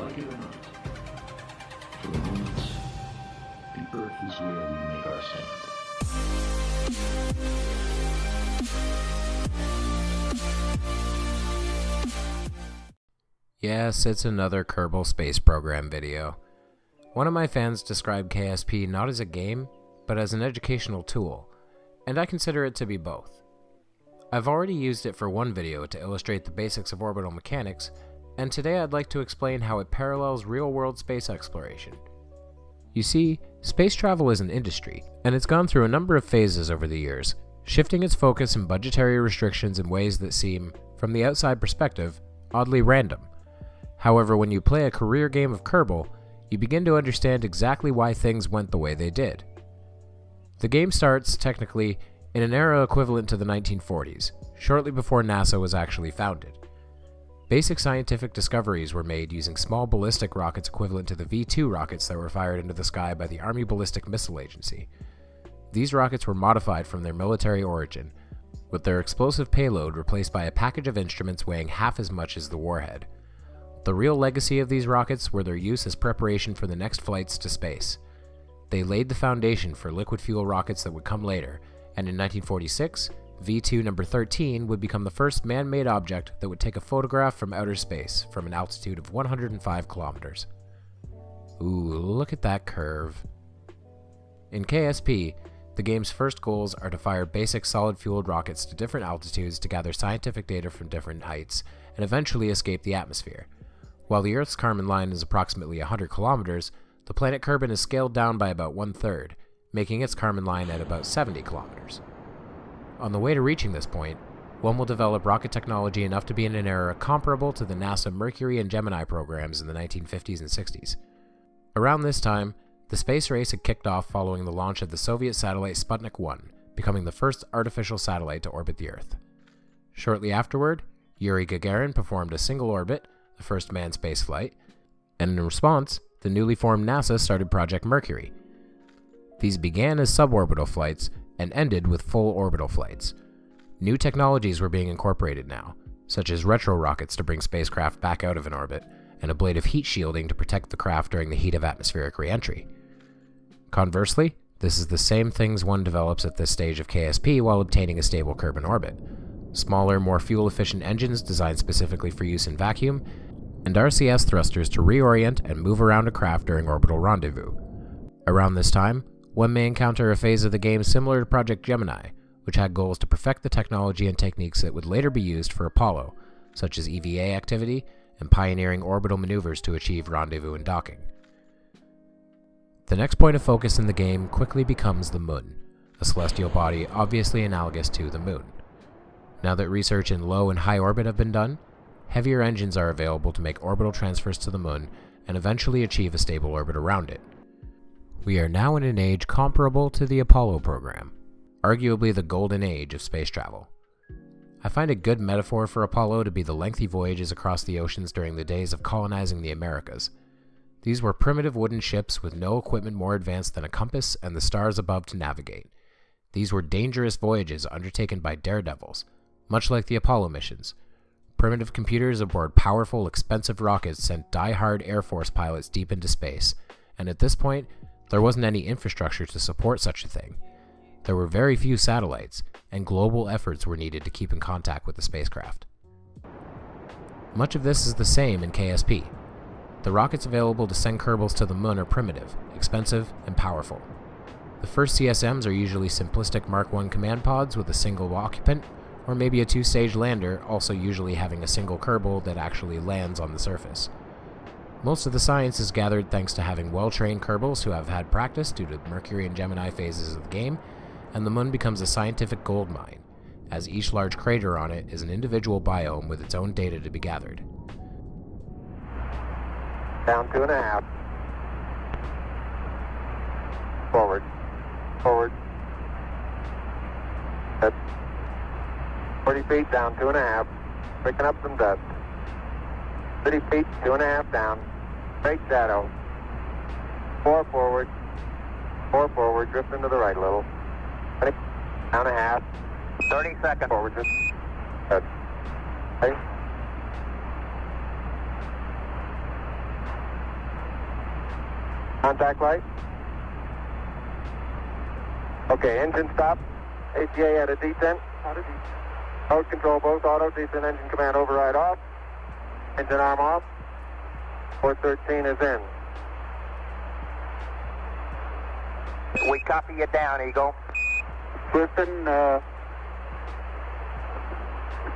Like it or not, for a moment, the Earth is where we make our stand. Yes, it's another Kerbal Space Program video. One of my fans described KSP not as a game, but as an educational tool, and I consider it to be both. I've already used it for one video to illustrate the basics of orbital mechanics, and today I'd like to explain how it parallels real world space exploration. You see, space travel is an industry, and it's gone through a number of phases over the years, shifting its focus and budgetary restrictions in ways that seem, from the outside perspective, oddly random. However, when you play a career game of Kerbal, you begin to understand exactly why things went the way they did. The game starts, technically, in an era equivalent to the 1940s, shortly before NASA was actually founded. Basic scientific discoveries were made using small ballistic rockets equivalent to the V 2 rockets that were fired into the sky by the Army Ballistic Missile Agency. These rockets were modified from their military origin, with their explosive payload replaced by a package of instruments weighing half as much as the warhead. The real legacy of these rockets were their use as preparation for the next flights to space. They laid the foundation for liquid fuel rockets that would come later, and in 1946, V 2 number 13 would become the first man made object that would take a photograph from outer space from an altitude of 105 kilometers. Ooh, look at that curve. In KSP, the game's first goals are to fire basic solid fueled rockets to different altitudes to gather scientific data from different heights and eventually escape the atmosphere. While the Earth's Kármán line is approximately 100 kilometers, the planet Kerbin is scaled down by about one third, making its Kármán line at about 70 kilometers. On the way to reaching this point, one will develop rocket technology enough to be in an era comparable to the NASA Mercury and Gemini programs in the 1950s and 60s. Around this time, the space race had kicked off following the launch of the Soviet satellite Sputnik 1, becoming the first artificial satellite to orbit the Earth. Shortly afterward, Yuri Gagarin performed a single orbit, the first manned spaceflight, and in response, the newly formed NASA started Project Mercury. These began as suborbital flights and ended with full orbital flights. New technologies were being incorporated now, such as retro rockets to bring spacecraft back out of an orbit, and ablative heat shielding to protect the craft during the heat of atmospheric reentry. Conversely, this is the same things one develops at this stage of KSP while obtaining a stable Kerbin orbit. Smaller, more fuel efficient engines designed specifically for use in vacuum, and RCS thrusters to reorient and move around a craft during orbital rendezvous. Around this time, one may encounter a phase of the game similar to Project Gemini, which had goals to perfect the technology and techniques that would later be used for Apollo, such as EVA activity and pioneering orbital maneuvers to achieve rendezvous and docking. The next point of focus in the game quickly becomes the Mun, a celestial body obviously analogous to the Moon. Now that research in low and high orbit have been done, heavier engines are available to make orbital transfers to the Moon and eventually achieve a stable orbit around it. We are now in an age comparable to the Apollo program, arguably the golden age of space travel. I find a good metaphor for Apollo to be the lengthy voyages across the oceans during the days of colonizing the Americas. These were primitive wooden ships with no equipment more advanced than a compass and the stars above to navigate. These were dangerous voyages undertaken by daredevils, much like the Apollo missions. Primitive computers aboard powerful, expensive rockets sent die-hard Air Force pilots deep into space, and at this point, there wasn't any infrastructure to support such a thing. There were very few satellites, and global efforts were needed to keep in contact with the spacecraft. Much of this is the same in KSP. The rockets available to send Kerbals to the moon are primitive, expensive, and powerful. The first CSMs are usually simplistic Mark I command pods with a single occupant, or maybe a two stage lander, also usually having a single Kerbal that actually lands on the surface. Most of the science is gathered thanks to having well trained Kerbals who have had practice due to the Mercury and Gemini phases of the game, and the moon becomes a scientific gold mine, as each large crater on it is an individual biome with its own data to be gathered. Down two and a half. Forward. Forward. That's 40 feet down, two and a half. Picking up some dust. 30 feet, two and a half down. Straight shadow. Four forward. Four forward. Drifting to the right a little. 20, down a half. 30 seconds forward. Just. Okay. Contact light. Okay, engine stop. ACA at a descent. Auto descent. Mode control both auto descent engine command override off. Engine arm off. 413 is in. We copy you down, Eagle. Houston, uh,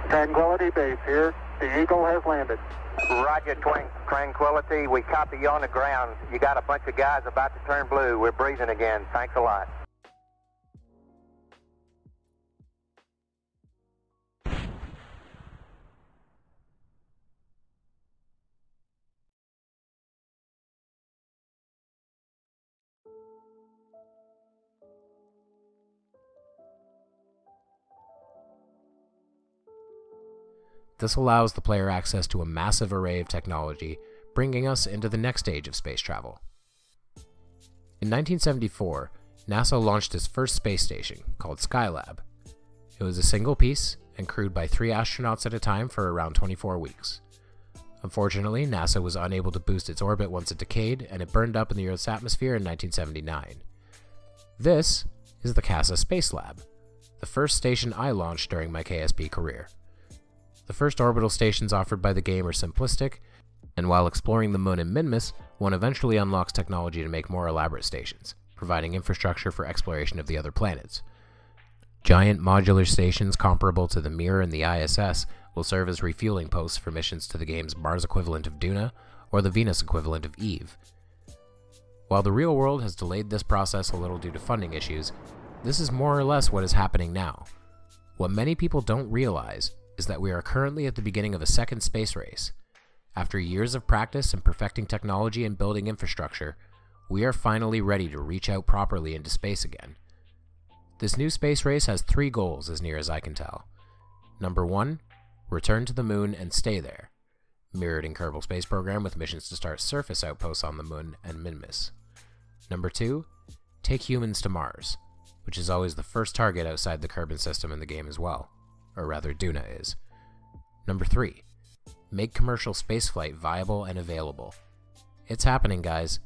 Tranquility Base here. The Eagle has landed. Roger, Twin Tranquility. We copy you on the ground. You got a bunch of guys about to turn blue. We're breathing again. Thanks a lot. This allows the player access to a massive array of technology, bringing us into the next stage of space travel. In 1974, NASA launched its first space station, called Skylab. It was a single piece and crewed by three astronauts at a time for around 24 weeks. Unfortunately, NASA was unable to boost its orbit once it decayed, and it burned up in the Earth's atmosphere in 1979. This is the CASA Space Lab, the first station I launched during my KSP career. The first orbital stations offered by the game are simplistic, and while exploring the Mun and Minmus, one eventually unlocks technology to make more elaborate stations, providing infrastructure for exploration of the other planets. Giant modular stations comparable to the Mir and the ISS will serve as refueling posts for missions to the game's Mars equivalent of Duna or the Venus equivalent of Eve. While the real world has delayed this process a little due to funding issues, this is more or less what is happening now. What many people don't realize is that we are currently at the beginning of a second space race. After years of practice and perfecting technology and building infrastructure, we are finally ready to reach out properly into space again. This new space race has three goals, as near as I can tell. Number one, return to the moon and stay there, mirrored in Kerbal Space Program with missions to start surface outposts on the Mun and Minmus. Number two, take humans to Mars, which is always the first target outside the Kerbin system in the game as well or rather Duna is. Number 3. Make commercial spaceflight viable and available. It's happening, guys.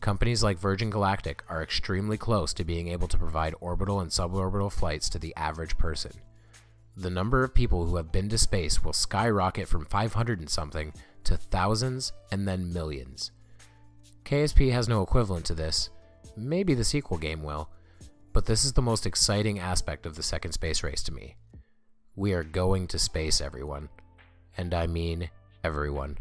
Companies like Virgin Galactic are extremely close to being able to provide orbital and suborbital flights to the average person. The number of people who have been to space will skyrocket from 500 and something to thousands and then millions. KSP has no equivalent to this. Maybe the sequel game will. But this is the most exciting aspect of the second space race to me. We are going to space, everyone. And I mean everyone.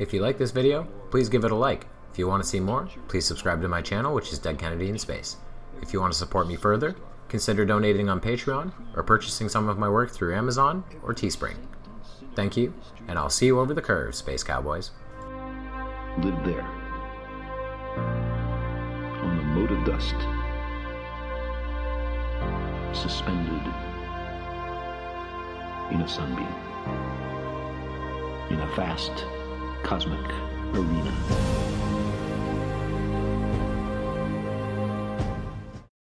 If you like this video, please give it a like. If you want to see more, please subscribe to my channel, which is Dead Kennedy in Space. If you want to support me further, consider donating on Patreon or purchasing some of my work through Amazon or Teespring. Thank you, and I'll see you over the curve, Space Cowboys. Live there. On the mote of dust. Suspended in a sunbeam. In a vast cosmic arena.